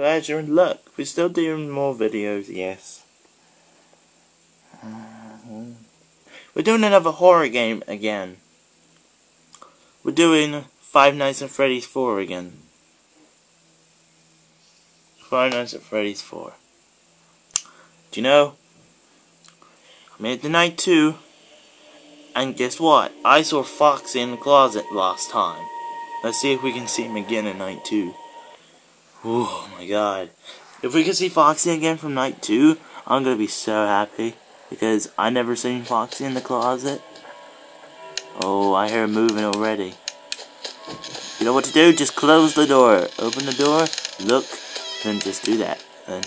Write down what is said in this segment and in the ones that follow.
glad you're in luck. We're still doing more videos, yes. We're doing another horror game again. We're doing Five Nights at Freddy's 4 again. Five Nights at Freddy's 4. Do you know? I made to night 2. And guess what? I saw Foxy in the closet last time. Let's see if we can see him again in night 2. Oh my god. If we can see Foxy again from night 2, I'm gonna be so happy. Because I never seen Foxy in the closet. Oh, I hear him moving already. You know what to do? Just close the door. Open the door, look, then just do that. Then.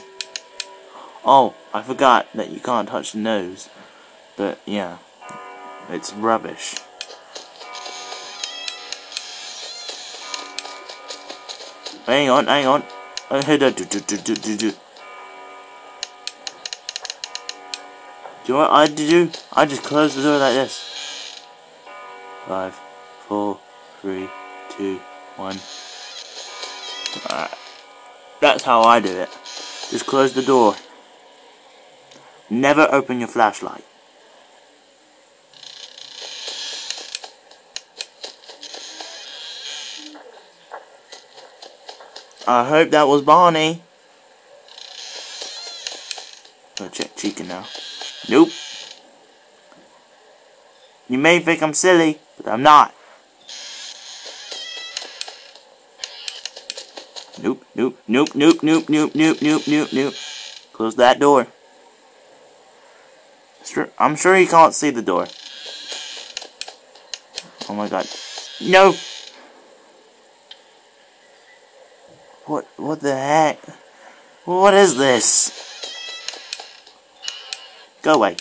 Oh, I forgot that you can't touch the nose. But, yeah. It's rubbish. Hang on, hang on. I heard that. Do, do, do, do, do, do. Do you know what I do? I just close the door like this. Five, four, three, two, one. Alright. That's how I do it. Just close the door. Never open your flashlight. I hope that was Barney. Go check Chica now. Nope. You may think I'm silly, but I'm not. Nope, nope, nope, nope, nope, nope, nope, nope, nope, nope. Close that door. I'm sure he can't see the door. Oh my god. No! What, what the heck? What is this? Go away.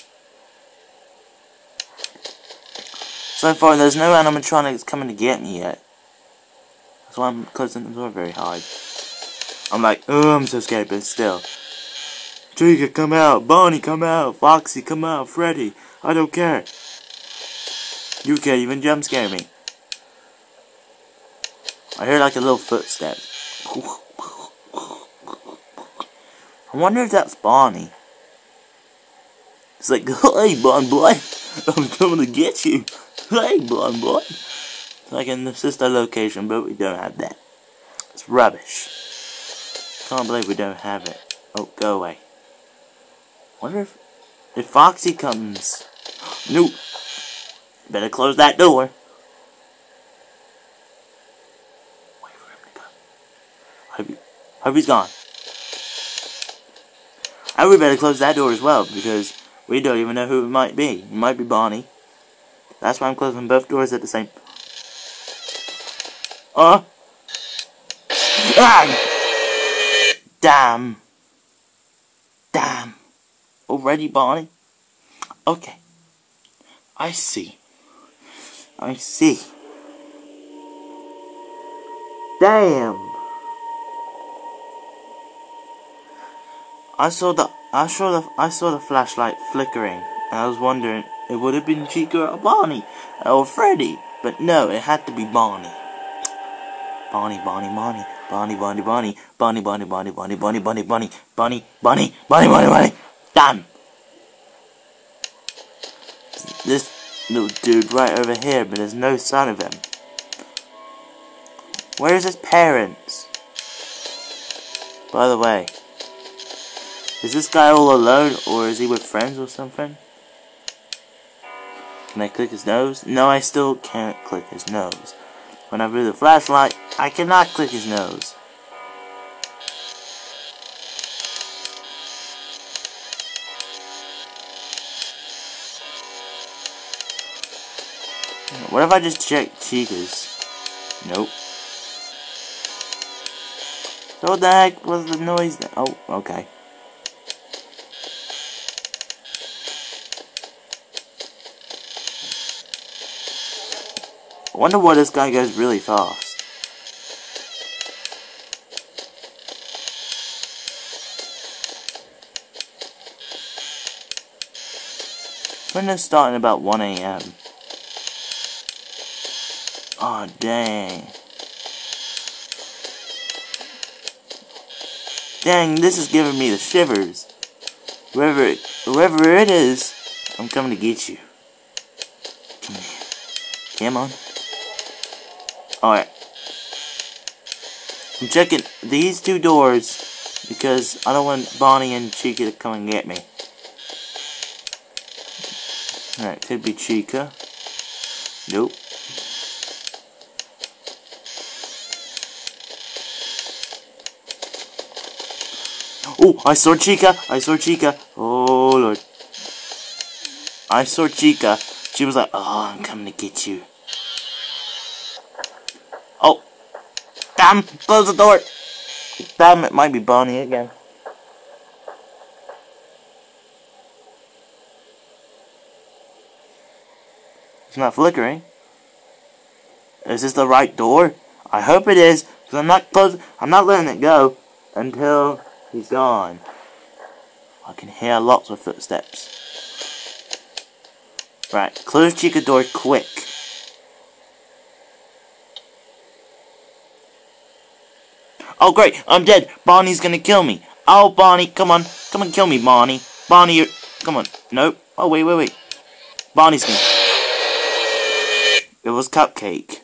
So far, there's no animatronics coming to get me yet. That's why I'm closing the door very hard. I'm like, oh, I'm so scared, but still. Chica, come out. Bonnie, come out. Foxy, come out. Freddy, I don't care. You can't even jump scare me. I hear like a little footstep. I wonder if that's Bonnie. It's like, hey, Bon Boy, I'm coming to get you. Hey, Bon Boy. It's like in the sister location, but we don't have that. It's rubbish. Can't believe we don't have it. Oh, go away. Wonder if, if Foxy comes. Nope. Better close that door. Wait for him to come. Hope, he, hope he's gone. And we better close that door as well, because we don't even know who it might be. It might be Bonnie. That's why I'm closing both doors at the same... Uh? Ah! Damn. Damn. Already, Bonnie? Okay. I see. I see. Damn. I saw the I saw the I saw the flashlight flickering, and I was wondering it would have been Chica or Bonnie or Freddy, but no, it had to be Bonnie. Bonnie, Bonnie, Bonnie, Bonnie, Bonnie, Bonnie, Bonnie, Bonnie, Bonnie, Bonnie, Bonnie, Bonnie, Bonnie, Bonnie, Bonnie, Bonnie, Bonnie, Bonnie. Damn. This little dude right over here, but there's no sign of him. Where's his parents? By the way, is this guy all alone, or is he with friends or something? Can I click his nose? No, I still can't click his nose. When I move the flashlight, I cannot click his nose. What if I just check Chica's? Nope. So what the heck was the noise? Oh, okay. Wonder why this guy goes really fast. Window's starting about 1 a.m. Oh, dang. Dang, this is giving me the shivers. Whoever it, whoever it is, I'm coming to get you. Come here. Come on. Alright. I'm checking these two doors because I don't want Bonnie and Chica to come and get me. Alright, could be Chica. Nope. Oh, I saw Chica. I saw Chica. Oh, Lord. I saw Chica. She was like, oh, I'm coming to get you. Oh. Damn, close the door. Damn, it might be Bonnie again. It's not flickering. Is this the right door? I hope it is, because I'm not close. I'm not letting it go until He's gone. I can hear lots of footsteps. Right, close Chica door quick. Oh great, I'm dead. Bonnie's gonna kill me. Oh Bonnie, come on. Come and kill me, Bonnie. Bonnie, you're... Come on. Nope. Oh wait, wait, wait. Bonnie's gonna... It was Cupcake.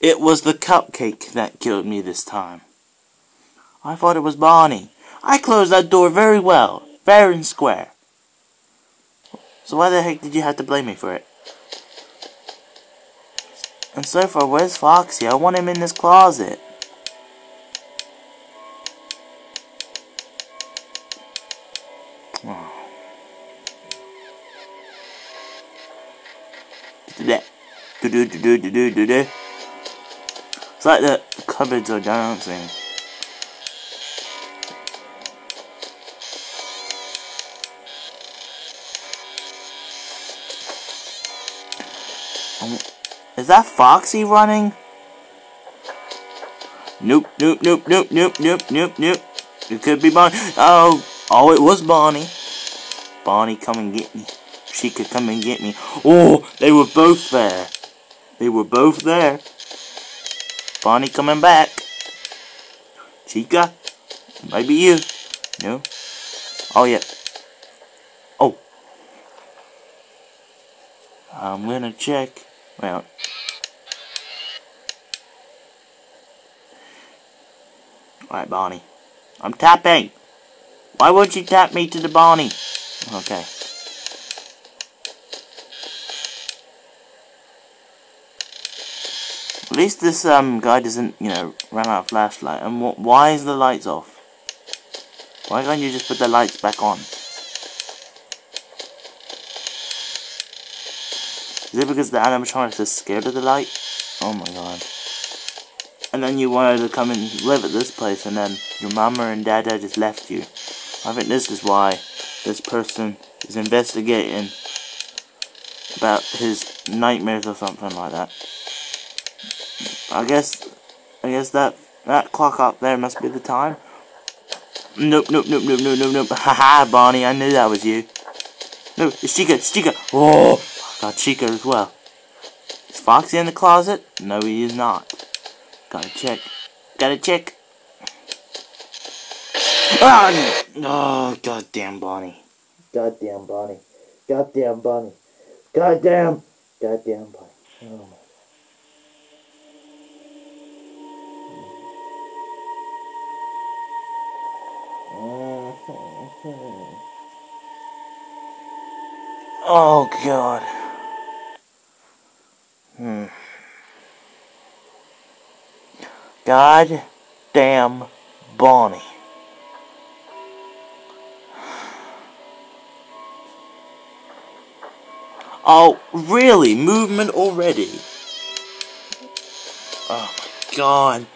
It was the cupcake that killed me this time. I thought it was Bonnie. I closed that door very well, fair and square. So why the heck did you have to blame me for it? And so far, where's Foxy? I want him in this closet. Do do do. It's like the cupboards are dancing. Um, is that Foxy running? Nope, nope, nope, nope, nope, nope, nope, nope. It could be Bonnie. Oh, oh, it was Bonnie. Bonnie, come and get me. She could come and get me. Oh, they were both there. They were both there. Bonnie coming back. Chica, maybe you. No. Oh, yeah. Oh. I'm gonna check. Well, Alright, Bonnie. I'm tapping! Why won't you tap me to the Bonnie? Okay. Least this um guy doesn't, you know, run out of flashlight. And wh why is the lights off? Why can't you just put the lights back on? Is it because the animatronics is scared of the light? Oh my god and then you wanted to come and live at this place, and then your mama and dada just left you. I think this is why this person is investigating about his nightmares or something like that. I guess, I guess that that clock up there must be the time. Nope, nope, nope, nope, nope, nope, nope. Haha, Bonnie, I knew that was you. No, it's Chica, it's Chica. Oh, got Chica as well. Is Foxy in the closet? No, he is not. Gotta check. Gotta check. Ah! Oh, goddamn Bonnie. Goddamn Bonnie. Goddamn Bonnie. Goddamn. Goddamn Bonnie. Oh my. Oh god. Hmm. God damn Bonnie. Oh, really? Movement already? Oh my god.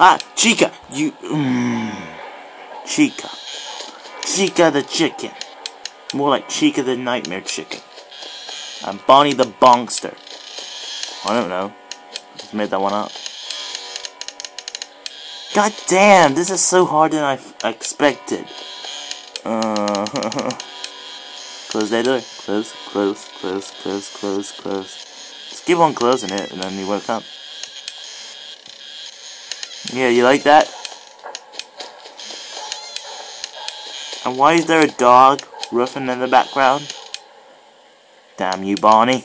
Ah, Chica, you. Mm, Chica. Chica the chicken. More like Chica the nightmare chicken. And Bonnie the bongster. I don't know. Just made that one up. God damn, this is so harder than I expected. Uh, close that door. Close, close, close, close, close, close. Just keep on closing it, and then you up. Yeah, you like that? And why is there a dog roofing in the background? Damn you, Barney.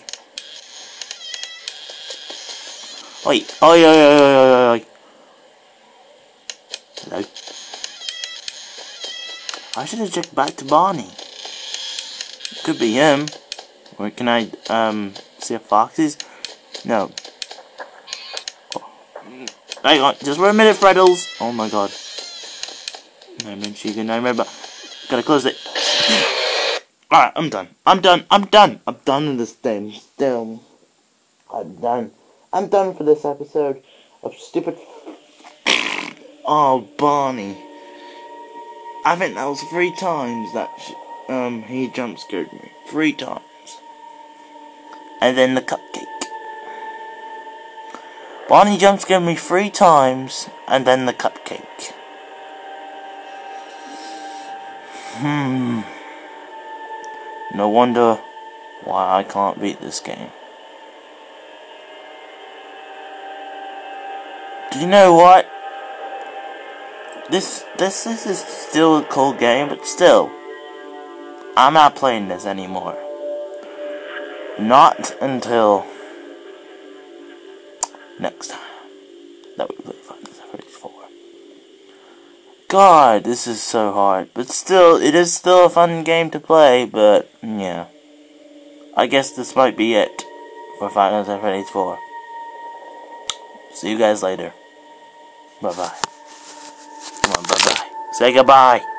Wait, Oi, oi, oi, oi, oi, oi. Hello? I should have checked back to Barney. Could be him. Or can I, um, see a foxes? No. Hang on, just for a minute, Freddles. Oh my god. No, Michigan, I remember. Gotta close it. Alright, I'm done. I'm done. I'm done. I'm done with this thing. Still. I'm done. I'm done for this episode of stupid. Oh, Barney. I think that was three times that um he jump scared me. Three times. And then the cupcake. Barney jump scared me three times, and then the cupcake. Hmm. No wonder why I can't beat this game. Do you know what? This this this is still a cool game, but still, I'm not playing this anymore. Not until next time that we play Final Fantasy 4. God, this is so hard, but still, it is still a fun game to play. But yeah, I guess this might be it for Final Fantasy 4. See you guys later. Bye bye. Come on, bye bye. Say goodbye.